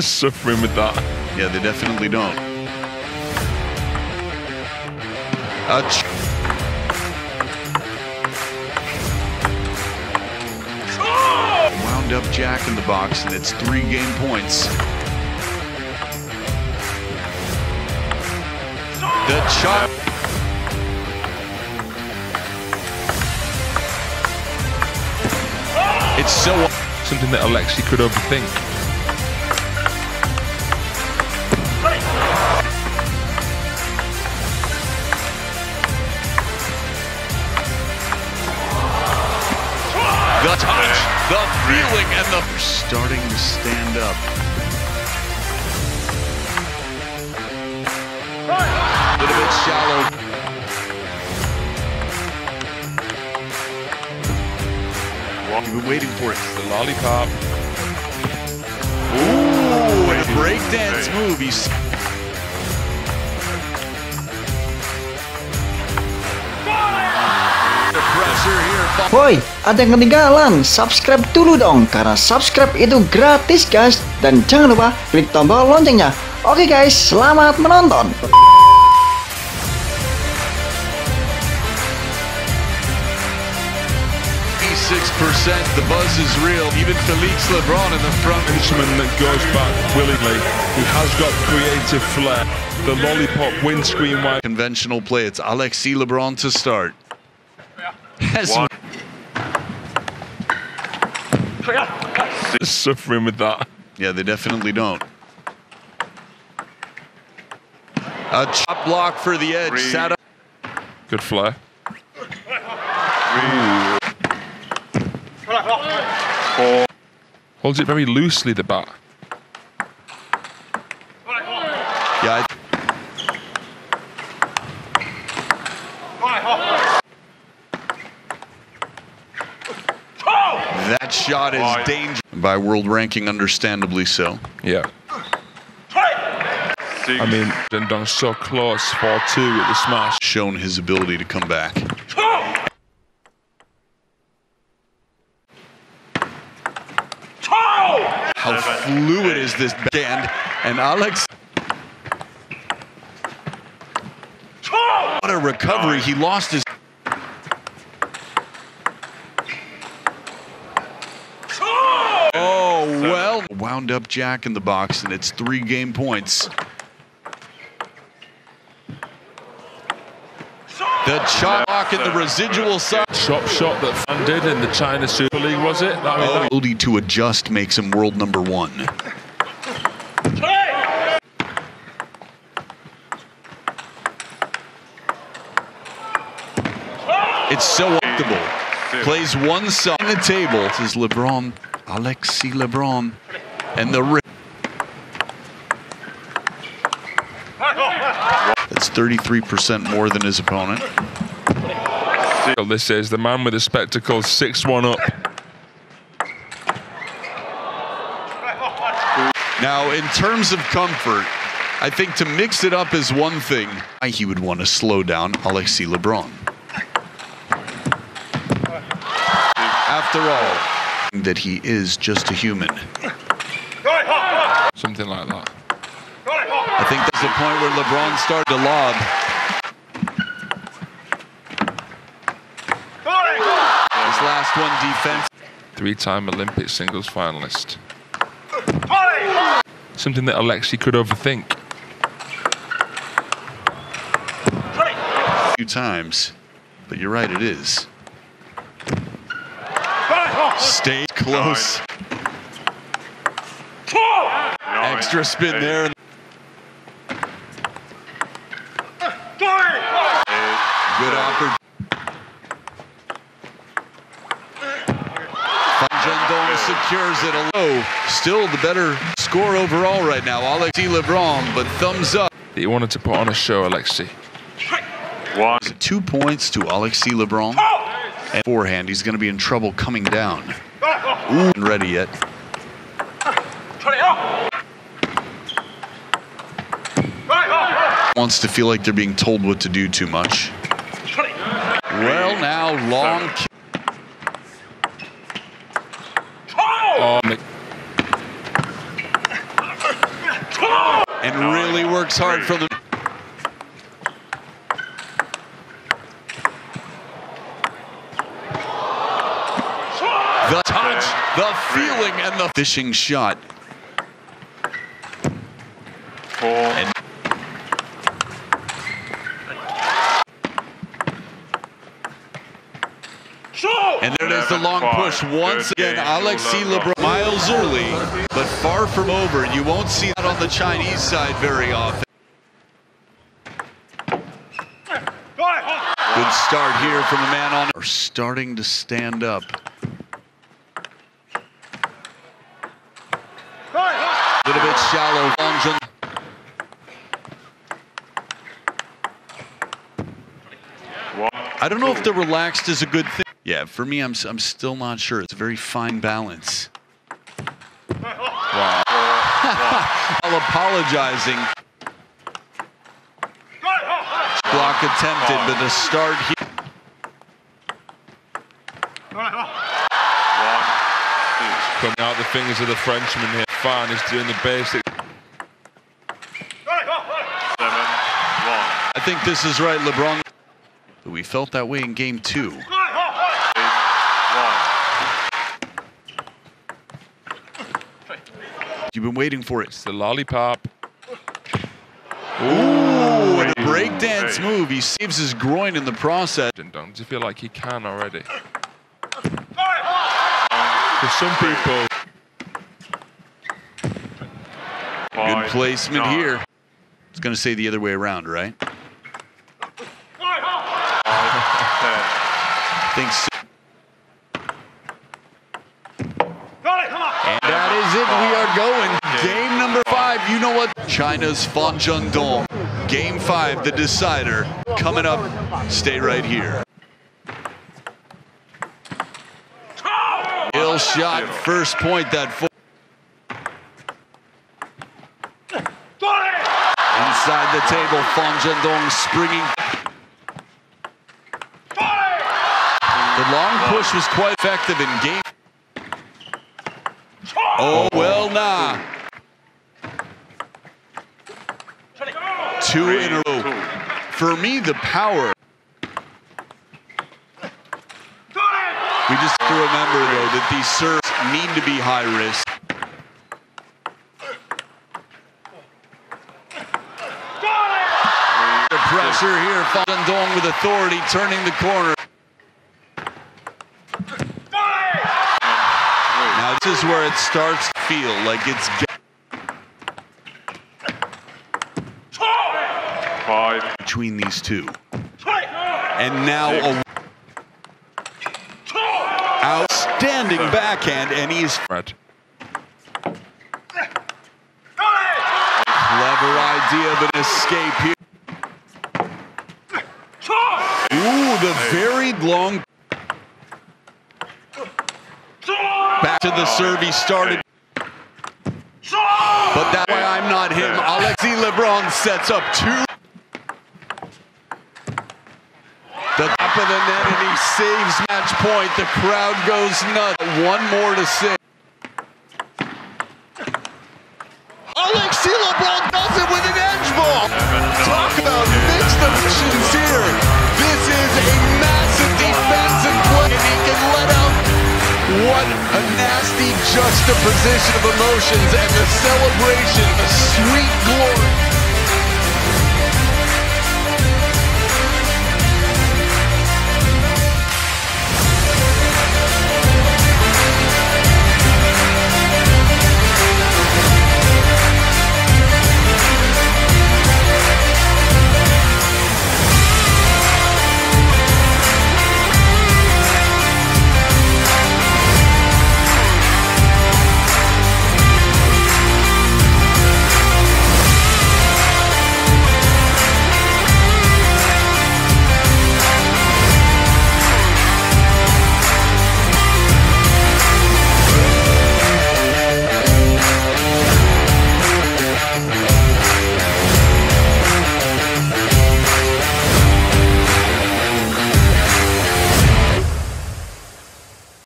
Suffering with that. Yeah, they definitely don't. A ch- wound up Jack in the box, and it's three game points. The chop. It's so Something that Alexi could overthink. The touch, the feeling, and the starting to stand up. A little bit shallow. You've been waiting for it. The lollipop. Ooh, and a breakdance move. He's Woi, ada yang ketinggalan? Subscribe dulu dong, karena subscribe itu gratis guys. Dan jangan lupa klik tombol loncengnya. Oke guys, selamat menonton. 86%. The buzz is real. Even Felix LeBron in the front. Henchman that goes back willingly. He has got creative flair. The lollipop windscreen wipe. Conventional play. It's Alexis LeBron to start. Has Suffering with that. Yeah, they definitely don't. A chop block for the edge. Sat up. Good flair. Holds it very loosely, the bat. That shot is dangerous. By world ranking, understandably so. Yeah. I mean, Zhendong so close for two with the smash. Shown his ability to come back. How fluid is this band? And Alex. What a recovery. He lost his. Oh, up Jack in the box, and it's three game points. The chop block in the residual side. Chop shot that funded in the China Super League, was it? That Oh, ability to adjust makes him world number one. It's so optimal. Plays one side on the table. This is Lebrun, Alexis Lebrun, and the. That's 33% more than his opponent. This is the man with the spectacles, 6 1 up. Now, in terms of comfort, I think to mix it up is one thing. He would want to slow down Alexis Lebrun. After all, that he is just a human. Something like that. I think there's a point where Lebrun started to lob. This last one defense. Three time Olympic singles finalist. Something that Alexi could overthink. a few times, but you're right, it is. Stay close. Extra spin there. and- Good offer. Zhendong secures it alone. Still the better score overall right now. Alexi Lebrun, but thumbs up. That you wanted to put on a show, Alexi. One. Two points to Alexi Lebrun. Oh! And forehand, he's going to be in trouble coming down. Ooh, not ready yet. Wants to feel like they're being told what to do too much. Well, now long. Oh, and really works hard from the. The touch, the feeling, and the fishing shot. Four. And And there it is, the long push once again. Alexi Lebrun, miles early, but far from over. You won't see that on the Chinese side very often. Good start here from the man on. Are starting to stand up. A little bit shallow. I don't know if the relaxed is a good thing. Yeah, for me, I'm, I'm still not sure. It's a very fine balance. Wow. While apologizing. Block attempted, but the start here. Coming out the fingers of the Frenchman here. Fan is doing the basic. Seven. One. I think this is right, Lebrun. We felt that way in game two. Eight. One. You've been waiting for it. It's the lollipop. Ooh, and a breakdance move. He saves his groin in the process. Ding dong. Does he feel like he can already? For some people, Good placement Nine. here. It's going to say the other way around, right? Ten. I think so. And that is it. We are going. Game number five. You know what? China's Fan Zhendong. Game five, the decider. Coming up. Stay right here. Ill shot. First point that. Fo- Inside the table, Fan Zhendong springing. The long push was quite effective in game. Oh, well, nah. Two in a row. Two. For me, the power. We just have to remember, though, that these serves need to be high risk. The pressure here, Dong with authority, turning the corner. Now, this is where it starts to feel like it's Five. between these two. And now a outstanding backhand, and he's Red. clever idea of an escape here. Ooh, the very long back to the serve he started. But that's why I'm not him. Alexi Lebrun sets up two. The top of the net and he saves match point. The crowd goes nuts. One more to six. Alexi Lebrun does it with an edge ball. Talk about mixed emotions here. This is a massive defensive play, and he can let out what a nasty juxtaposition of emotions and the celebration